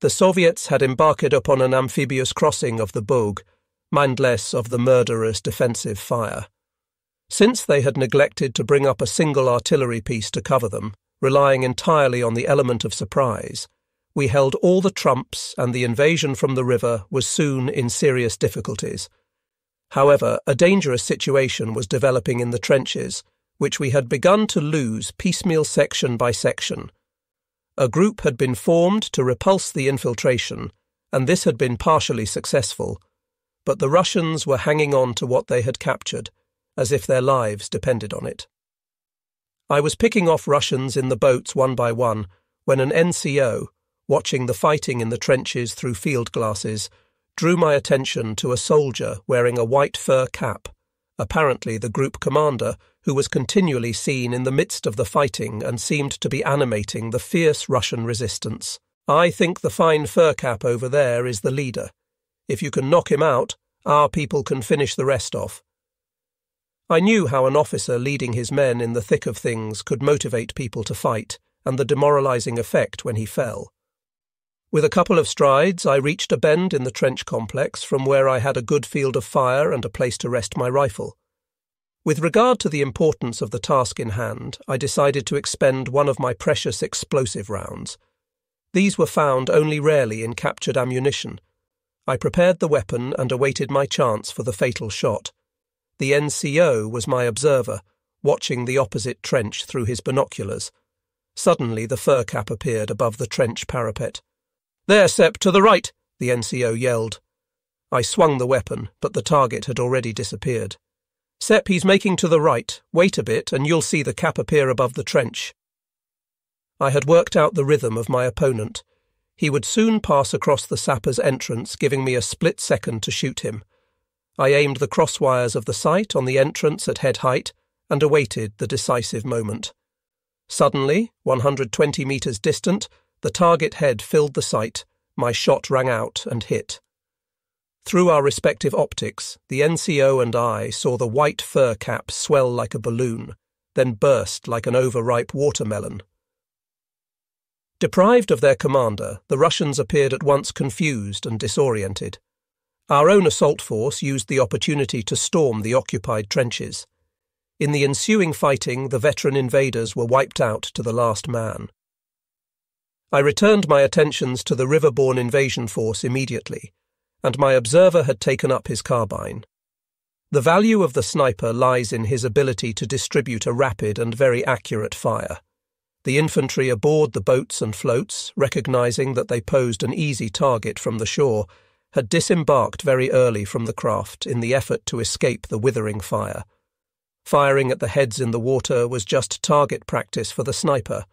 The Soviets had embarked upon an amphibious crossing of the Bug, mindless of the murderous defensive fire. Since they had neglected to bring up a single artillery piece to cover them, relying entirely on the element of surprise, we held all the trumps and the invasion from the river was soon in serious difficulties. However, a dangerous situation was developing in the trenches, which we had begun to lose piecemeal section by section. A group had been formed to repulse the infiltration, and this had been partially successful, but the Russians were hanging on to what they had captured, as if their lives depended on it. I was picking off Russians in the boats one by one when an NCO, watching the fighting in the trenches through field glasses, drew my attention to a soldier wearing a white fur cap, apparently the group commander, who was continually seen in the midst of the fighting and seemed to be animating the fierce Russian resistance. I think the fine fur cap over there is the leader. If you can knock him out, our people can finish the rest off. I knew how an officer leading his men in the thick of things could motivate people to fight, and the demoralizing effect when he fell. With a couple of strides, I reached a bend in the trench complex from where I had a good field of fire and a place to rest my rifle. With regard to the importance of the task in hand, I decided to expend one of my precious explosive rounds. These were found only rarely in captured ammunition. I prepared the weapon and awaited my chance for the fatal shot. The NCO was my observer, watching the opposite trench through his binoculars. Suddenly the fur cap appeared above the trench parapet. There, Sepp, to the right, the NCO yelled. I swung the weapon, but the target had already disappeared. Sepp, he's making to the right. Wait a bit, and you'll see the cap appear above the trench. I had worked out the rhythm of my opponent. He would soon pass across the sapper's entrance, giving me a split second to shoot him. I aimed the crosswires of the sight on the entrance at head height and awaited the decisive moment. Suddenly, 120 metres distant, the target head filled the sight, my shot rang out and hit. Through our respective optics, the NCO and I saw the white fur cap swell like a balloon, then burst like an overripe watermelon. Deprived of their commander, the Russians appeared at once confused and disoriented. Our own assault force used the opportunity to storm the occupied trenches. In the ensuing fighting, the veteran invaders were wiped out to the last man. I returned my attentions to the river-borne invasion force immediately, and my observer had taken up his carbine. The value of the sniper lies in his ability to distribute a rapid and very accurate fire. The infantry aboard the boats and floats, recognizing that they posed an easy target from the shore, had disembarked very early from the craft in the effort to escape the withering fire. Firing at the heads in the water was just target practice for the sniper.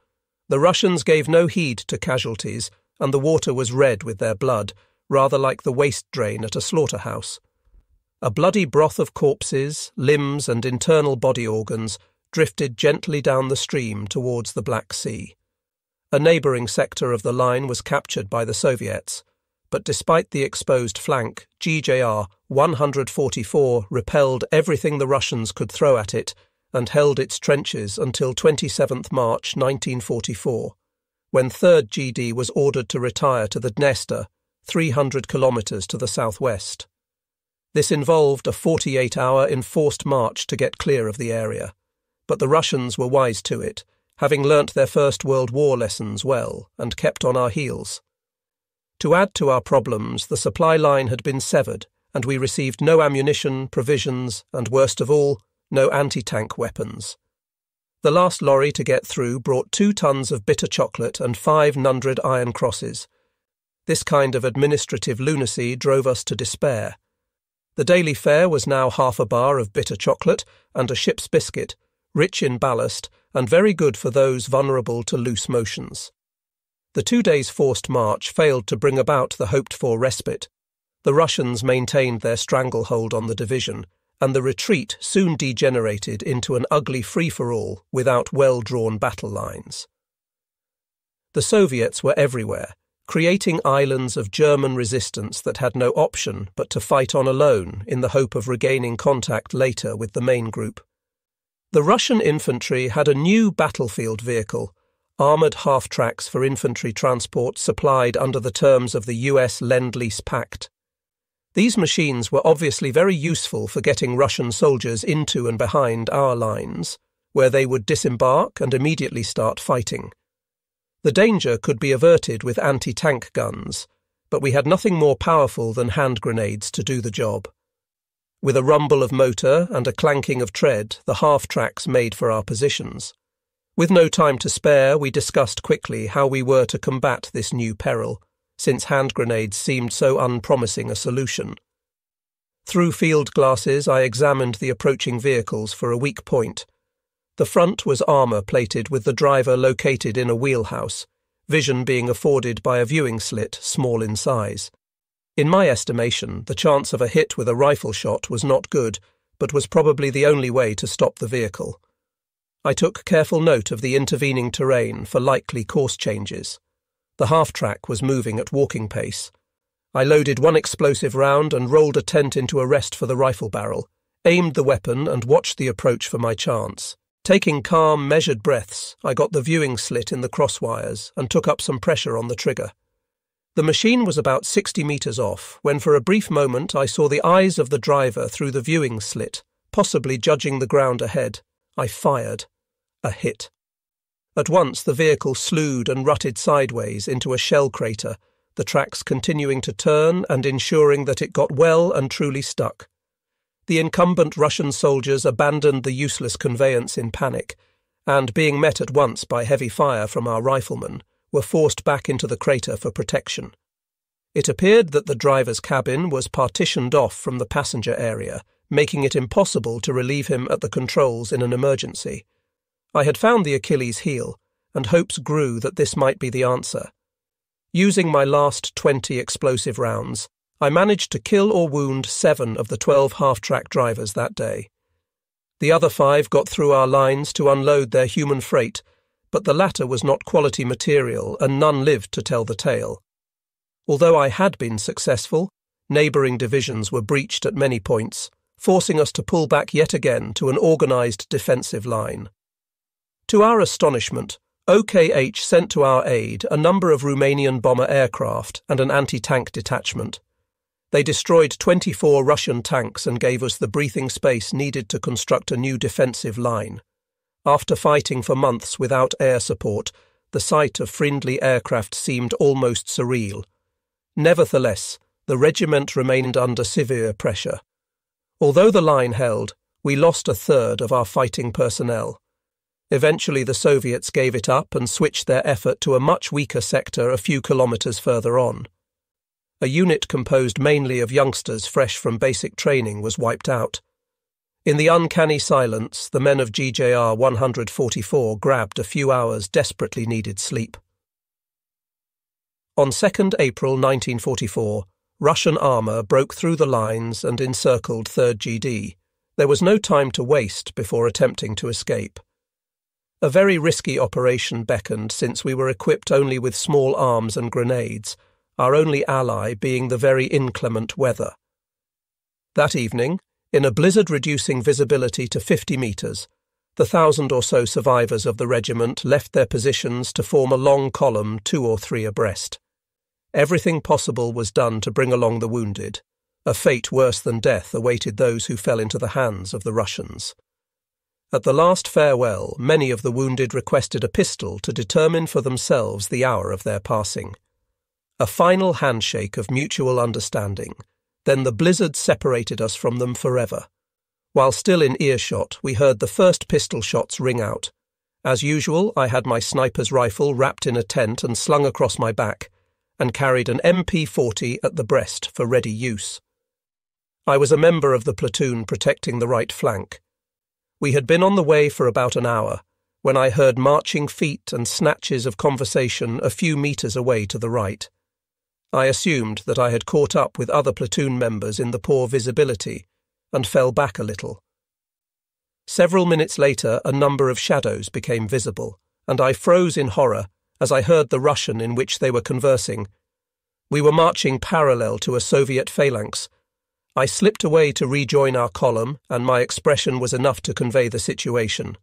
The Russians gave no heed to casualties, and the water was red with their blood, rather like the waste drain at a slaughterhouse. A bloody broth of corpses, limbs, and internal body organs drifted gently down the stream towards the Black Sea. A neighbouring sector of the line was captured by the Soviets but despite the exposed flank, GJR 144 repelled everything the Russians could throw at it and held its trenches until 27 March 1944, when 3rd GD was ordered to retire to the Dniester, 300 kilometres to the southwest. This involved a 48 hour enforced march to get clear of the area, but the Russians were wise to it, having learnt their First World War lessons well and kept on our heels. To add to our problems, the supply line had been severed, and we received no ammunition, provisions, and worst of all, no anti tank weapons. The last lorry to get through brought two tons of bitter chocolate and five nundred iron crosses. This kind of administrative lunacy drove us to despair. The daily fare was now half a bar of bitter chocolate and a ship's biscuit, rich in ballast and very good for those vulnerable to loose motions. The two days' forced march failed to bring about the hoped for respite. The Russians maintained their stranglehold on the division, and the retreat soon degenerated into an ugly free for all without well drawn battle lines. The Soviets were everywhere, creating islands of German resistance that had no option but to fight on alone in the hope of regaining contact later with the main group. The Russian infantry had a new battlefield vehicle, armoured half tracks for infantry transport supplied under the terms of the US Lend Lease Pact. These machines were obviously very useful for getting Russian soldiers into and behind our lines, where they would disembark and immediately start fighting. The danger could be averted with anti tank guns, but we had nothing more powerful than hand grenades to do the job. With a rumble of motor and a clanking of tread, the half tracks made for our positions. With no time to spare, we discussed quickly how we were to combat this new peril, since hand grenades seemed so unpromising a solution. Through field glasses, I examined the approaching vehicles for a weak point the front was armour plated with the driver located in a wheelhouse, vision being afforded by a viewing slit small in size. In my estimation, the chance of a hit with a rifle shot was not good, but was probably the only way to stop the vehicle. I took careful note of the intervening terrain for likely course changes. The half track was moving at walking pace. I loaded one explosive round and rolled a tent into a rest for the rifle barrel, aimed the weapon, and watched the approach for my chance. Taking calm, measured breaths, I got the viewing slit in the crosswires and took up some pressure on the trigger. The machine was about 60 metres off when, for a brief moment, I saw the eyes of the driver through the viewing slit, possibly judging the ground ahead. I fired. A hit. At once, the vehicle slewed and rutted sideways into a shell crater, the tracks continuing to turn and ensuring that it got well and truly stuck. The incumbent Russian soldiers abandoned the useless conveyance in panic, and being met at once by heavy fire from our riflemen, were forced back into the crater for protection. It appeared that the driver's cabin was partitioned off from the passenger area, making it impossible to relieve him at the controls in an emergency. I had found the Achilles heel, and hopes grew that this might be the answer. Using my last twenty explosive rounds, I managed to kill or wound seven of the twelve half track drivers that day. The other five got through our lines to unload their human freight, but the latter was not quality material and none lived to tell the tale. Although I had been successful, neighbouring divisions were breached at many points, forcing us to pull back yet again to an organised defensive line. To our astonishment, OKH sent to our aid a number of Romanian bomber aircraft and an anti tank detachment. They destroyed 24 Russian tanks and gave us the breathing space needed to construct a new defensive line. After fighting for months without air support, the sight of friendly aircraft seemed almost surreal. Nevertheless, the regiment remained under severe pressure. Although the line held, we lost a third of our fighting personnel. Eventually, the Soviets gave it up and switched their effort to a much weaker sector a few kilometres further on a unit composed mainly of youngsters fresh from basic training was wiped out. In the uncanny silence, the men of GJR 144 grabbed a few hours desperately needed sleep. On 2nd April 1944, Russian armour broke through the lines and encircled 3rd GD. There was no time to waste before attempting to escape. A very risky operation beckoned since we were equipped only with small arms and grenades our only ally being the very inclement weather. That evening, in a blizzard reducing visibility to 50 metres, the thousand or so survivors of the regiment left their positions to form a long column two or three abreast. Everything possible was done to bring along the wounded. A fate worse than death awaited those who fell into the hands of the Russians. At the last farewell, many of the wounded requested a pistol to determine for themselves the hour of their passing. A final handshake of mutual understanding. Then the blizzard separated us from them forever. While still in earshot, we heard the first pistol shots ring out. As usual, I had my sniper's rifle wrapped in a tent and slung across my back, and carried an MP 40 at the breast for ready use. I was a member of the platoon protecting the right flank. We had been on the way for about an hour when I heard marching feet and snatches of conversation a few metres away to the right. I assumed that I had caught up with other platoon members in the poor visibility and fell back a little. Several minutes later, a number of shadows became visible, and I froze in horror as I heard the Russian in which they were conversing. We were marching parallel to a Soviet phalanx. I slipped away to rejoin our column, and my expression was enough to convey the situation.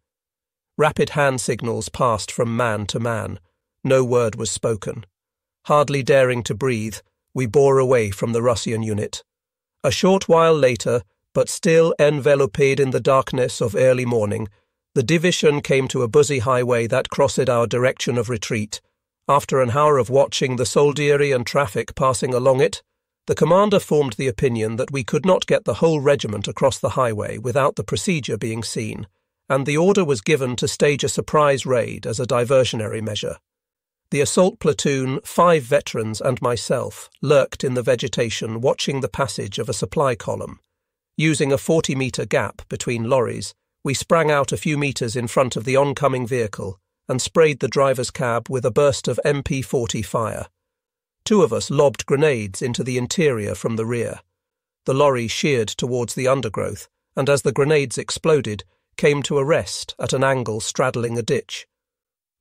Rapid hand signals passed from man to man. No word was spoken. Hardly daring to breathe, we bore away from the Russian unit. A short while later, but still enveloped in the darkness of early morning, the division came to a busy highway that crossed our direction of retreat. After an hour of watching the soldiery and traffic passing along it, the commander formed the opinion that we could not get the whole regiment across the highway without the procedure being seen, and the order was given to stage a surprise raid as a diversionary measure. The assault platoon, five veterans, and myself lurked in the vegetation watching the passage of a supply column. Using a 40 metre gap between lorries, we sprang out a few metres in front of the oncoming vehicle and sprayed the driver's cab with a burst of MP 40 fire. Two of us lobbed grenades into the interior from the rear. The lorry sheered towards the undergrowth, and as the grenades exploded, came to a rest at an angle straddling a ditch.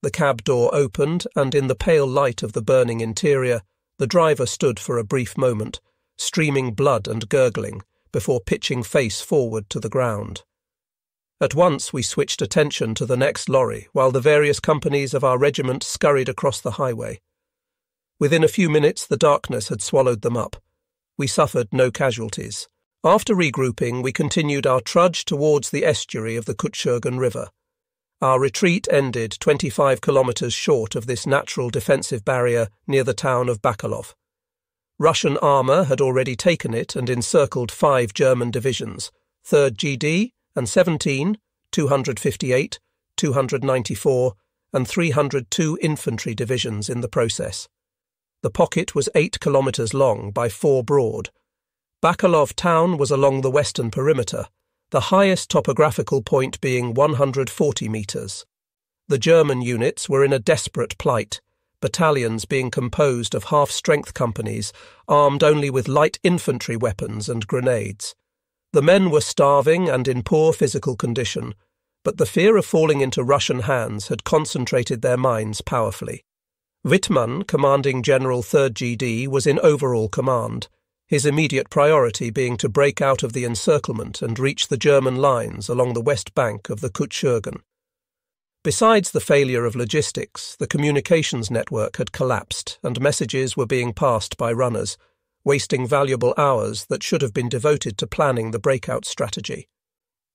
The cab door opened, and in the pale light of the burning interior, the driver stood for a brief moment, streaming blood and gurgling, before pitching face forward to the ground. At once we switched attention to the next lorry while the various companies of our regiment scurried across the highway. Within a few minutes the darkness had swallowed them up. We suffered no casualties. After regrouping, we continued our trudge towards the estuary of the Kutchurgan River. Our retreat ended 25 kilometres short of this natural defensive barrier near the town of Bakalov. Russian armour had already taken it and encircled five German divisions 3rd GD and 17, 258, 294, and 302 infantry divisions in the process. The pocket was 8 kilometres long by 4 broad. Bakalov town was along the western perimeter, the highest topographical point being 140 metres. The German units were in a desperate plight battalions being composed of half strength companies armed only with light infantry weapons and grenades. The men were starving and in poor physical condition, but the fear of falling into Russian hands had concentrated their minds powerfully. Wittmann, commanding General 3rd GD, was in overall command, his immediate priority being to break out of the encirclement and reach the German lines along the west bank of the Kutchurgan. Besides the failure of logistics, the communications network had collapsed and messages were being passed by runners, wasting valuable hours that should have been devoted to planning the breakout strategy.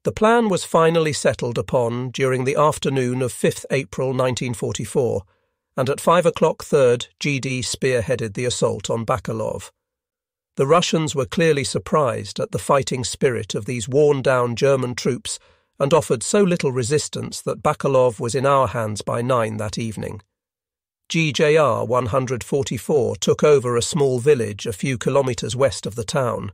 The plan was finally settled upon during the afternoon of 5th April 1944, and at 5 o'clock 3rd, GD spearheaded the assault on Bakalov. The Russians were clearly surprised at the fighting spirit of these worn down German troops and offered so little resistance that Bakalov was in our hands by nine that evening. GJR 144 took over a small village a few kilometres west of the town.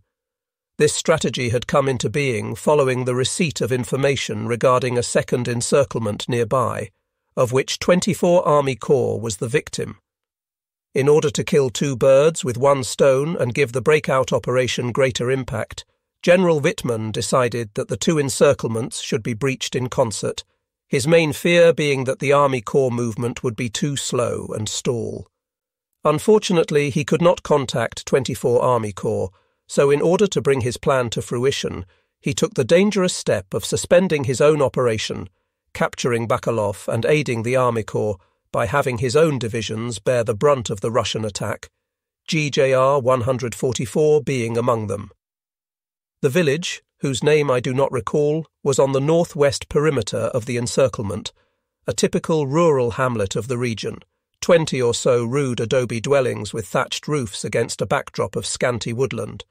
This strategy had come into being following the receipt of information regarding a second encirclement nearby, of which 24 Army Corps was the victim. In order to kill two birds with one stone and give the breakout operation greater impact, General Wittmann decided that the two encirclements should be breached in concert, his main fear being that the Army Corps movement would be too slow and stall. Unfortunately, he could not contact 24 Army Corps, so in order to bring his plan to fruition, he took the dangerous step of suspending his own operation, capturing Bakalov and aiding the Army Corps by having his own divisions bear the brunt of the Russian attack, GJR 144 being among them. The village, whose name I do not recall, was on the northwest perimeter of the encirclement, a typical rural hamlet of the region, twenty or so rude adobe dwellings with thatched roofs against a backdrop of scanty woodland.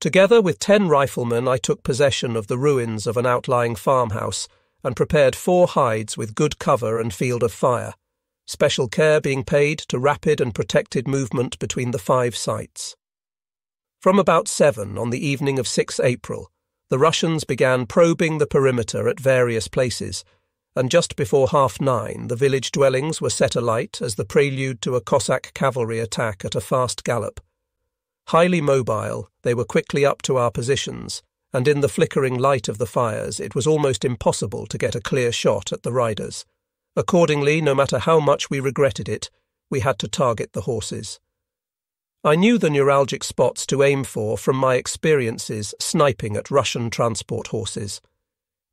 Together with ten riflemen, I took possession of the ruins of an outlying farmhouse and prepared four hides with good cover and field of fire, special care being paid to rapid and protected movement between the five sites. From about 7 on the evening of 6 April, the Russians began probing the perimeter at various places, and just before half nine the village dwellings were set alight as the prelude to a Cossack cavalry attack at a fast gallop. Highly mobile, they were quickly up to our positions, and in the flickering light of the fires it was almost impossible to get a clear shot at the riders. Accordingly, no matter how much we regretted it, we had to target the horses. I knew the neuralgic spots to aim for from my experiences sniping at Russian transport horses.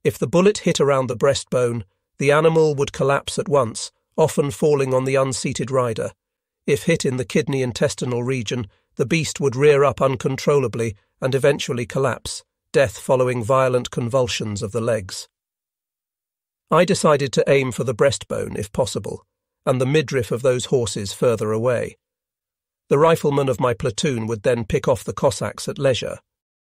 If the bullet hit around the breastbone, the animal would collapse at once, often falling on the unseated rider. If hit in the kidney intestinal region, the beast would rear up uncontrollably and eventually collapse, death following violent convulsions of the legs. I decided to aim for the breastbone if possible, and the midriff of those horses further away. The riflemen of my platoon would then pick off the Cossacks at leisure,